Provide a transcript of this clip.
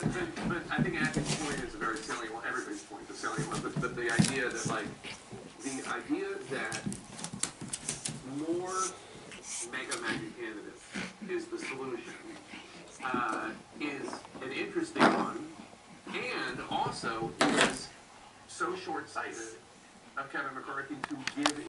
but, but, but I think Atkin's point is a very salient one, everybody's point is a salient one, but, but the idea that like, the idea that more MAGA magic candidates is the solution, uh, is an interesting one, and also is so short-sighted of Kevin McCarthy to give